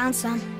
found some.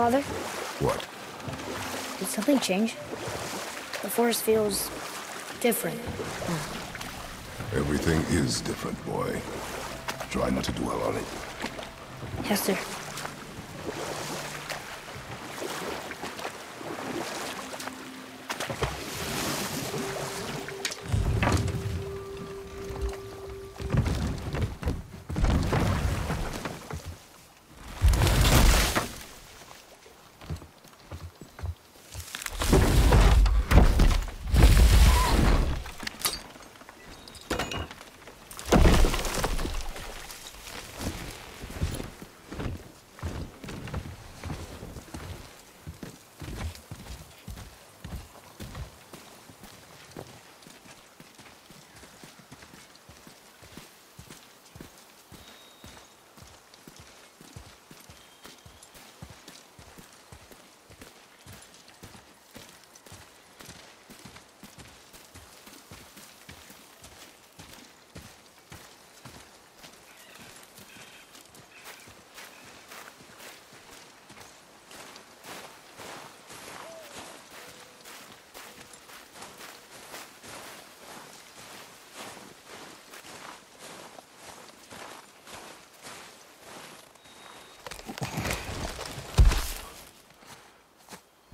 Father, What? did something change? The forest feels different. Everything is different, boy. Try not to dwell on it. Yes, sir.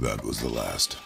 That was the last.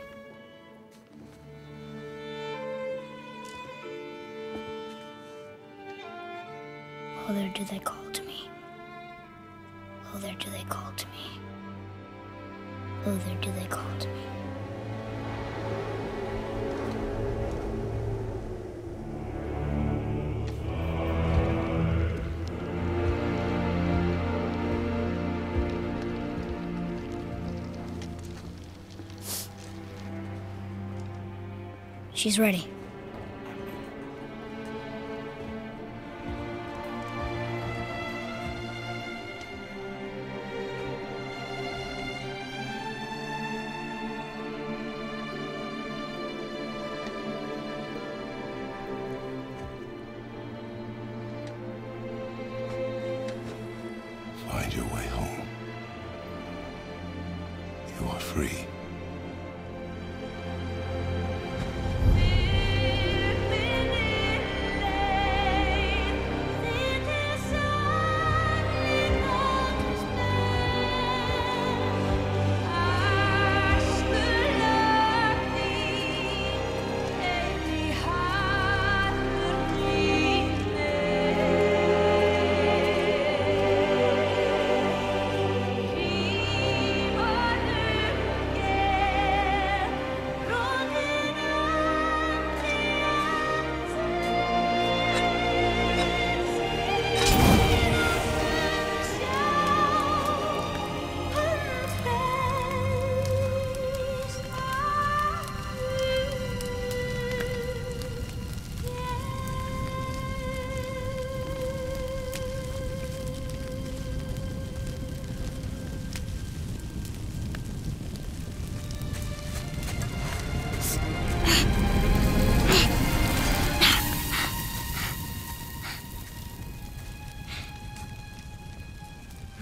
She's ready.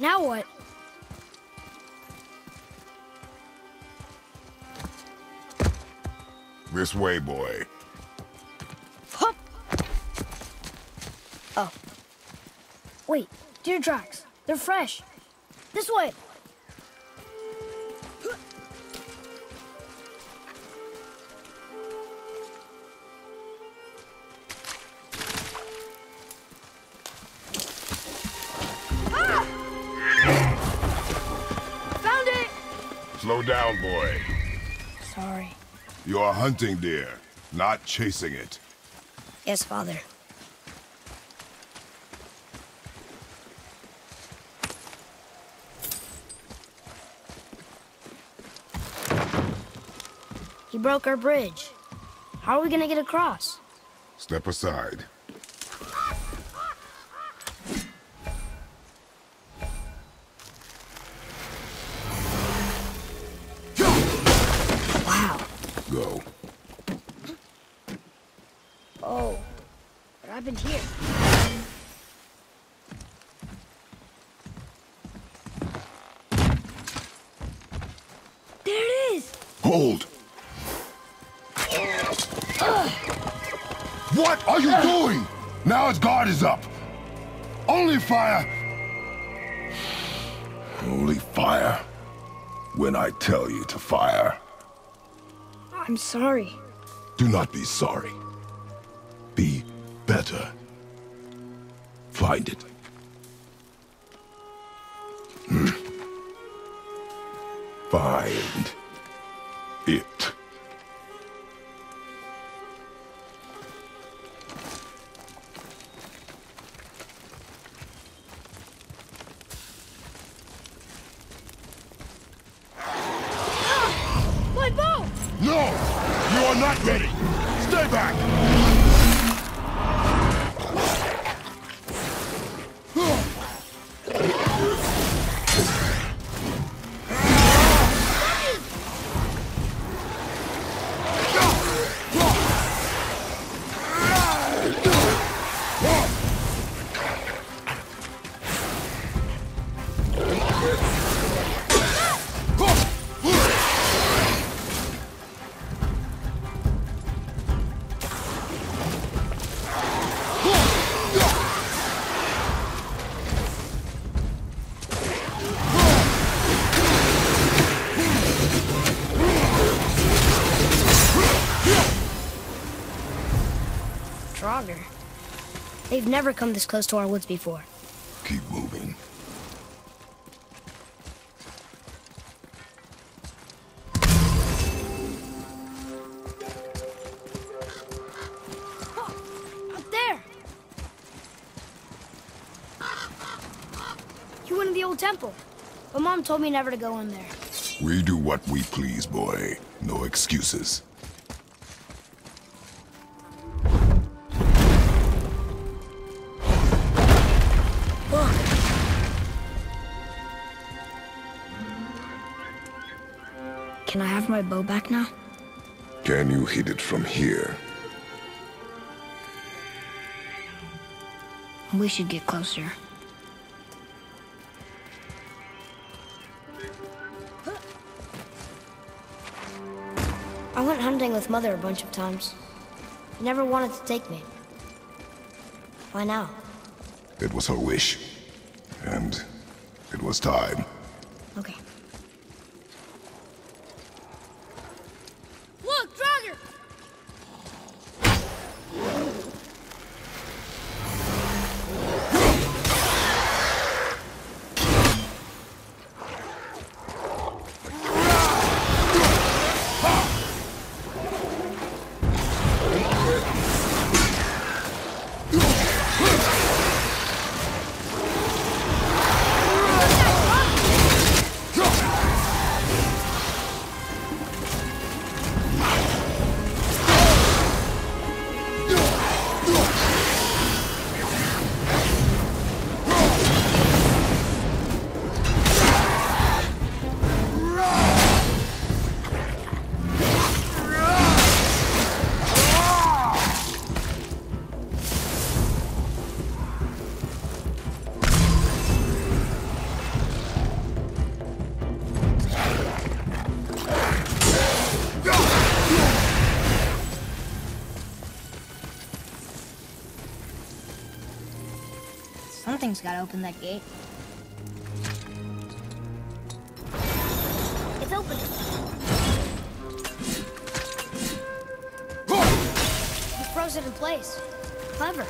Now what? This way, boy. Hup! Oh. Wait, deer tracks. They're fresh. This way. down, boy. Sorry. You are hunting deer, not chasing it. Yes, father. He broke our bridge. How are we gonna get across? Step aside. Fire. When I tell you to fire. I'm sorry. Do not be sorry. Be better. Find it. Hmm. Find it. Draugr. They've never come this close to our woods before. Keep moving. Up there! You went in the old temple. But Mom told me never to go in there. We do what we please, boy. No excuses. My bow back now? Can you hit it from here? We should get closer. I went hunting with Mother a bunch of times. She never wanted to take me. Why now? It was her wish. And it was time. Okay. Something's gotta open that gate. It's open. You froze it in place. Clever.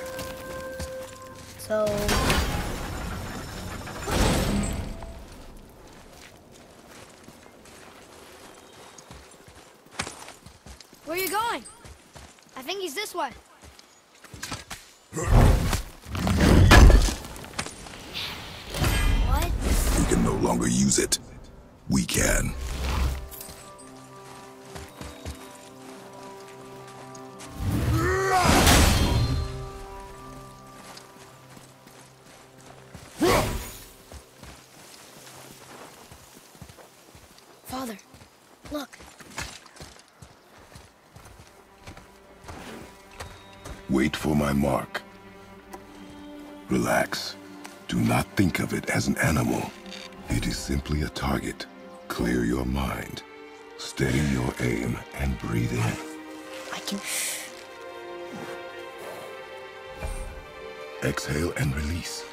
So... Where are you going? I think he's this way. longer use it, we can. Father, look. Wait for my mark. Relax. Do not think of it as an animal. It is simply a target. Clear your mind. Steady your aim and breathe in. I can. Exhale and release.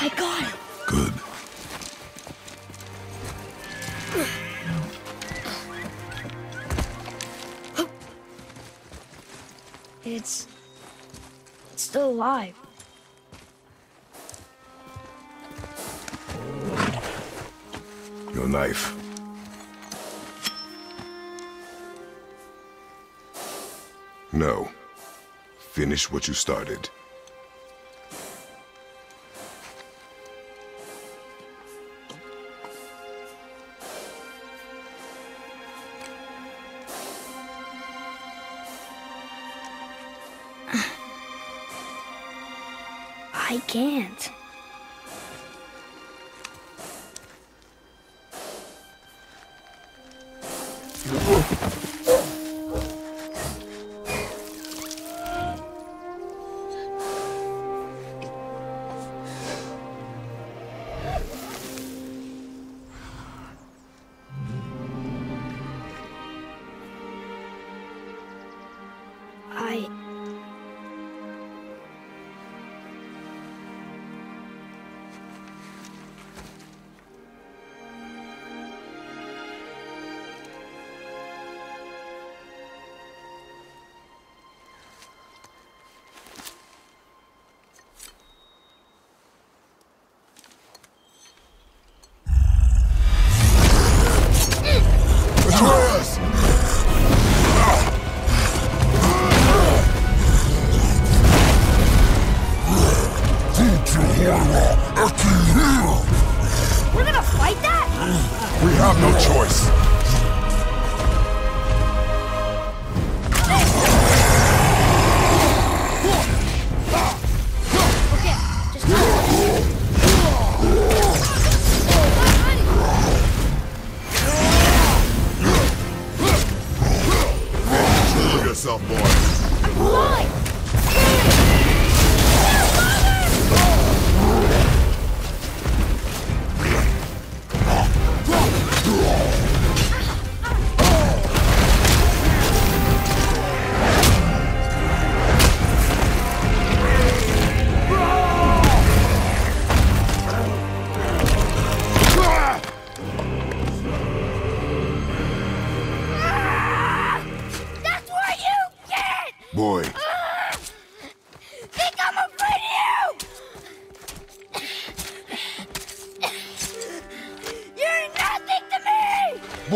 I got it. Good. It's. It's still alive. Knife. No. Finish what you started.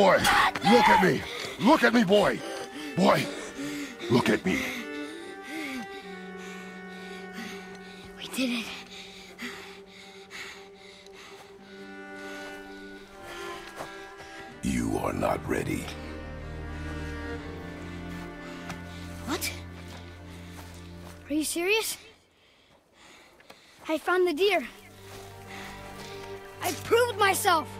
Boy, look at me. Look at me, boy. Boy, look at me. We did it. You are not ready. What? Are you serious? I found the deer. I proved myself.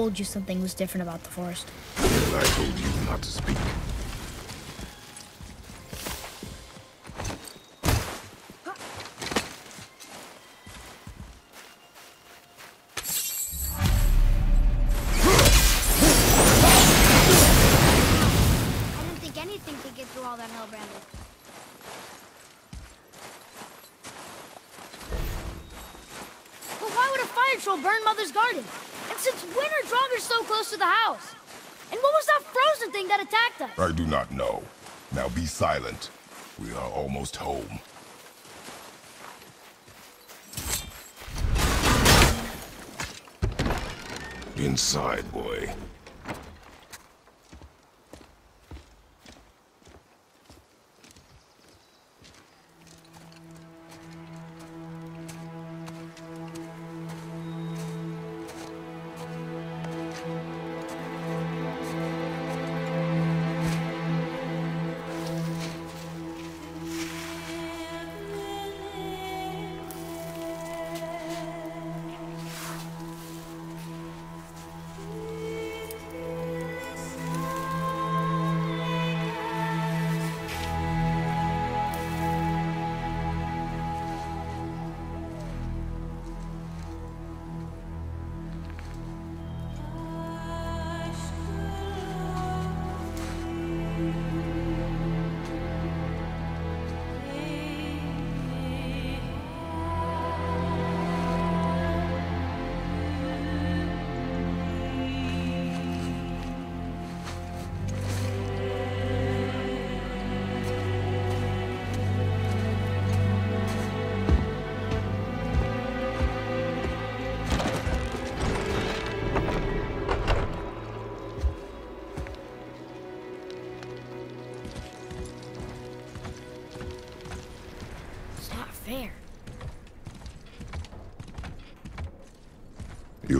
Told you something was different about the forest. I told you not to speak. I didn't think anything could get through all that hell, Brandon. But why would a fire troll burn Mother's garden? And since when are Draugrs so close to the house? And what was that frozen thing that attacked us? I do not know. Now be silent. We are almost home. Inside, boy.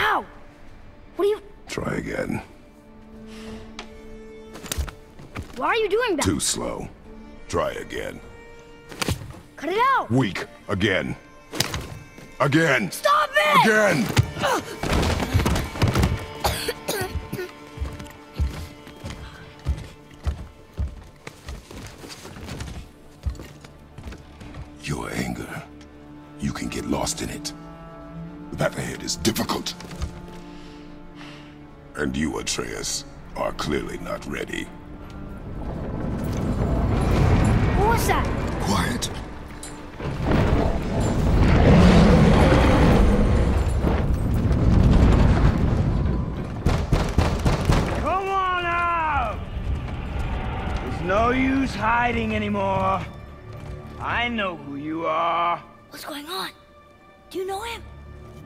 Ow! What are you... Try again. Why are you doing that? Too slow. Try again. Cut it out! Weak. Again. Again. Stop it! Again! is difficult. And you, Atreus, are clearly not ready. What was that? Quiet. Come on out! There's no use hiding anymore. I know who you are. What's going on? Do you know him?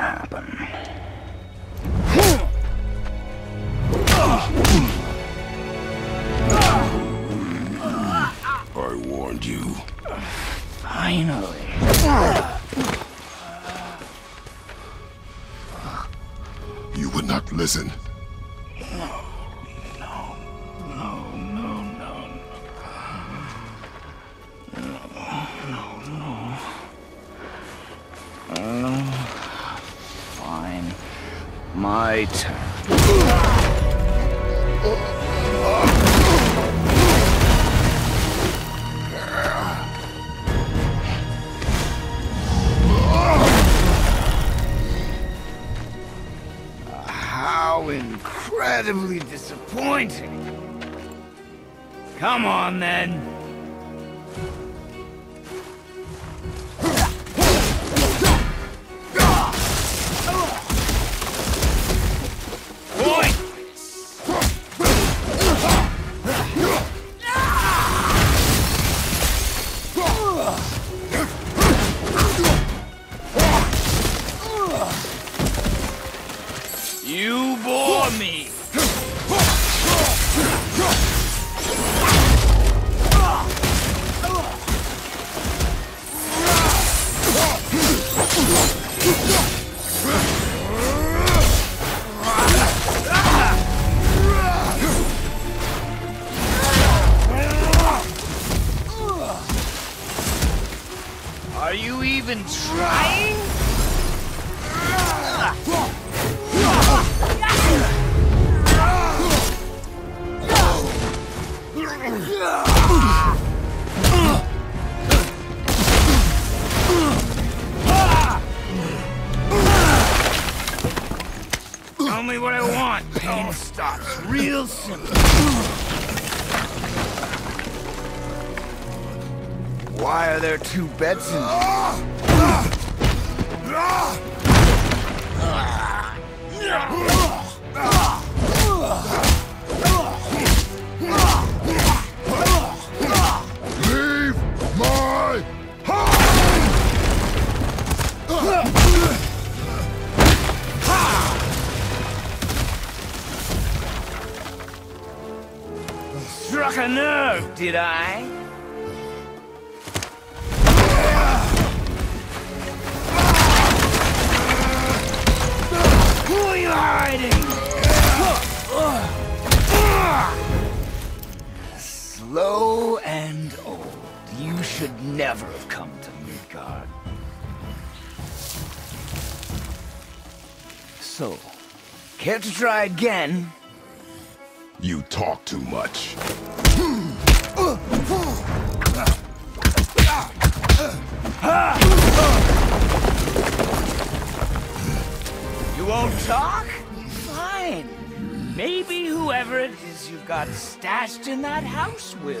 Happen. I warned you. Finally. You would not listen. On, then. You bore me. Why are there two beds in? Leave my Struck a nerve, did I? Who are you hiding? Slow and old. You should never have come to Midgard. So, care to try again? You talk too much. You won't talk? Fine. Maybe whoever it is you've got stashed in that house will.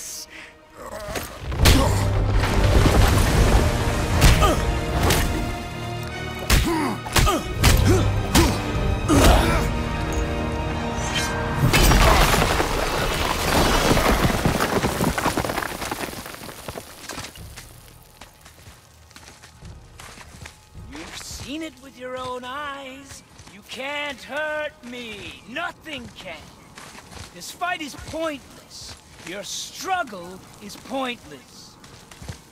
Is pointless.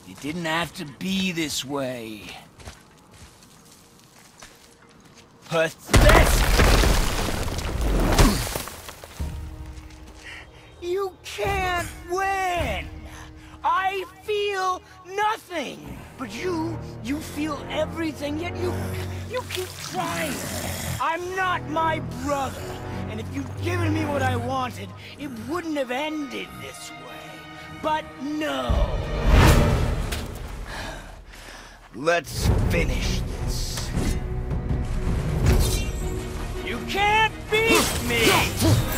It didn't have to be this way. Pathetic! You can't win! I feel nothing! But you, you feel everything, yet you, you keep trying. I'm not my brother, and if you'd given me what I wanted, it wouldn't have ended this way. But no! Let's finish this. You can't beat me!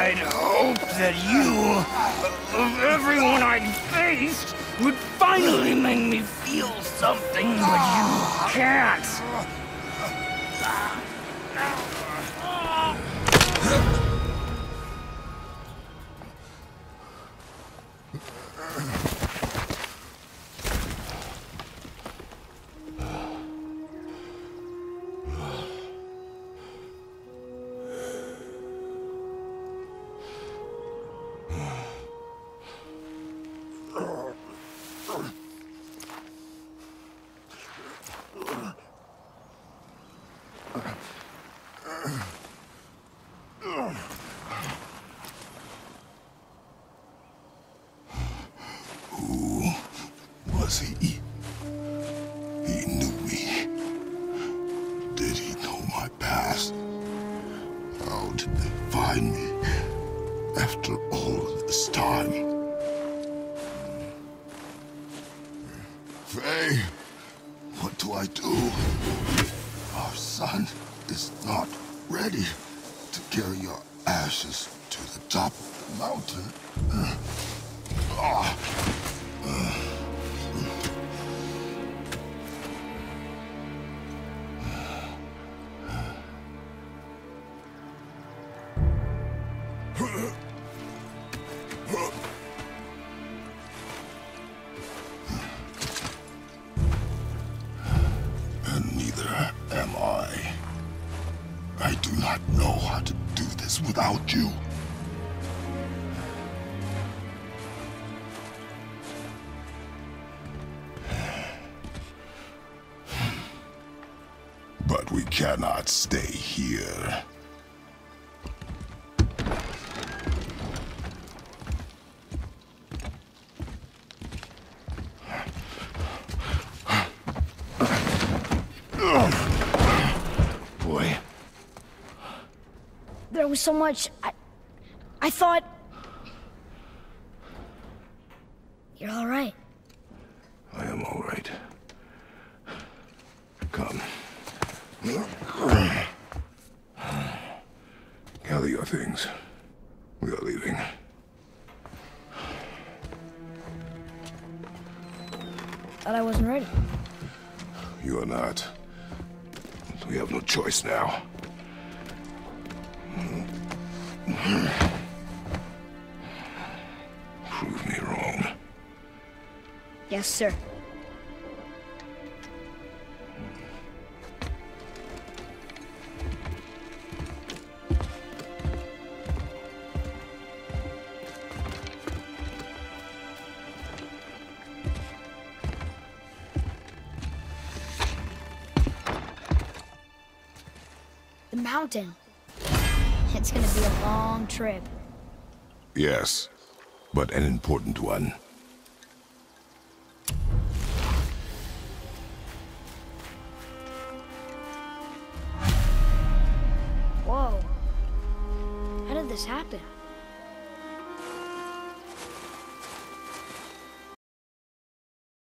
I'd hoped that you, of everyone I'd faced, would finally make me feel something, but you can't. Faye, what do I do? Our son is not ready to carry your ashes to the top of the mountain. Ah. And cannot stay here. Boy, There was so much. I, I thought. You're all right. I am all right. Come. Gather your things. We are leaving. Thought I wasn't ready. You are not. We have no choice now. Prove me wrong. Yes, sir. Mountain. It's gonna be a long trip. Yes, but an important one.